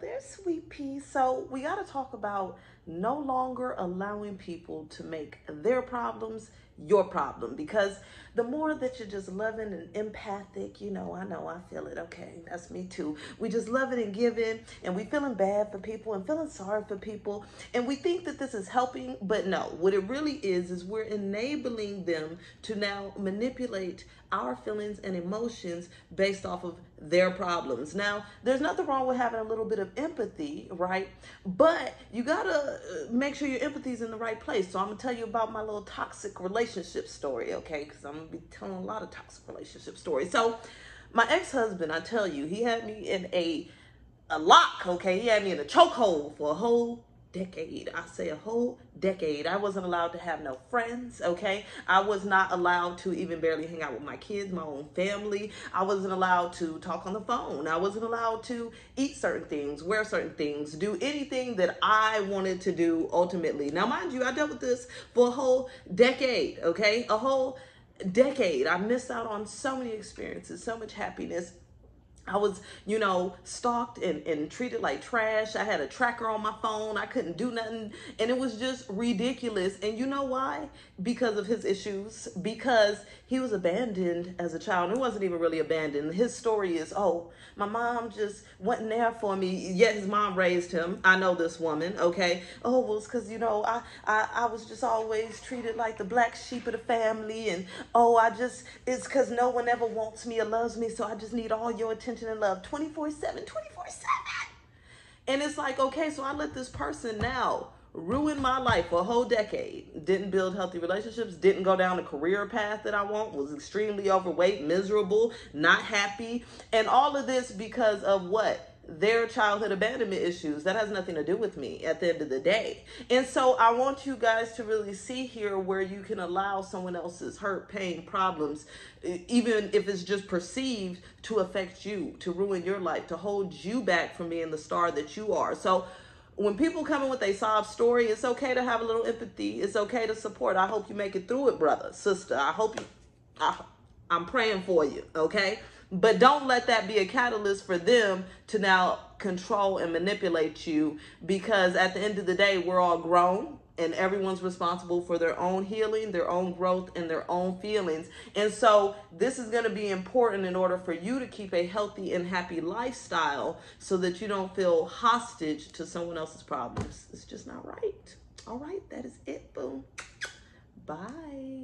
There's sweet pea. So we got to talk about no longer allowing people to make their problems your problem because the more that you're just loving and empathic, you know, I know I feel it. Okay, that's me too. We just love it and give giving, and we feeling bad for people and feeling sorry for people, and we think that this is helping, but no. What it really is is we're enabling them to now manipulate our feelings and emotions based off of their problems. Now, there's nothing wrong with having a little bit of empathy, right? But you gotta uh, make sure your empathy is in the right place. So I'm gonna tell you about my little toxic relationship story, okay? Because I'm gonna be telling a lot of toxic relationship stories. So my ex-husband, I tell you, he had me in a a lock, okay? He had me in a chokehold for a whole decade. I say a whole decade. I wasn't allowed to have no friends, okay? I was not allowed to even barely hang out with my kids, my own family. I wasn't allowed to talk on the phone. I wasn't allowed to eat certain things, wear certain things, do anything that I wanted to do ultimately. Now, mind you, I dealt with this for a whole decade, okay? A whole decade. I missed out on so many experiences, so much happiness, I was, you know, stalked and, and treated like trash. I had a tracker on my phone. I couldn't do nothing. And it was just ridiculous. And you know why? Because of his issues. Because he was abandoned as a child. It wasn't even really abandoned. His story is, oh, my mom just wasn't there for me. Yet his mom raised him. I know this woman, okay? Oh, well, it's because, you know, I, I, I was just always treated like the black sheep of the family. And, oh, I just, it's because no one ever wants me or loves me. So I just need all your attention attention and love 24 7, 24 7. And it's like, okay, so I let this person now ruin my life for a whole decade. Didn't build healthy relationships, didn't go down the career path that I want, was extremely overweight, miserable, not happy. And all of this because of what? Their childhood abandonment issues. That has nothing to do with me at the end of the day. And so I want you guys to really see here where you can allow someone else's hurt, pain, problems, even if it's just perceived to affect you, to ruin your life, to hold you back from being the star that you are. So when people come in with a sob story, it's okay to have a little empathy. It's okay to support. I hope you make it through it, brother, sister. I hope you, I, I'm praying for you, okay? But don't let that be a catalyst for them to now control and manipulate you because at the end of the day, we're all grown and everyone's responsible for their own healing, their own growth, and their own feelings. And so, this is going to be important in order for you to keep a healthy and happy lifestyle so that you don't feel hostage to someone else's problems. It's just not right. All right, that is it, boom. Bye.